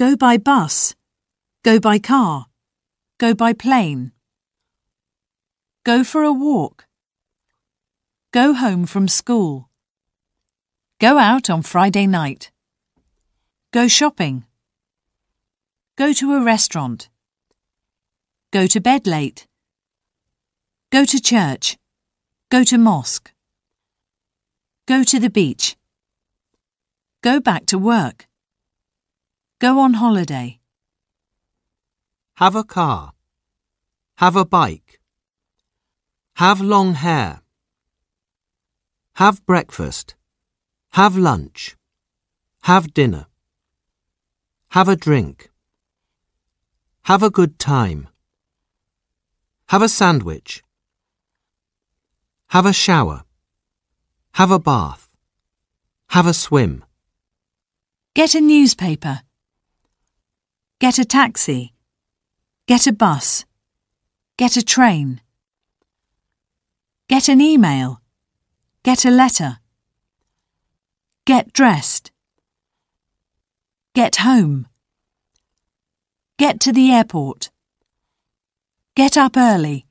Go by bus. Go by car. Go by plane. Go for a walk. Go home from school. Go out on Friday night. Go shopping. Go to a restaurant. Go to bed late. Go to church. Go to mosque. Go to the beach. Go back to work. Go on holiday. Have a car. Have a bike. Have long hair. Have breakfast. Have lunch. Have dinner. Have a drink. Have a good time. Have a sandwich. Have a shower. Have a bath. Have a swim. Get a newspaper. Get a taxi. Get a bus. Get a train. Get an email. Get a letter. Get dressed. Get home. Get to the airport. Get up early.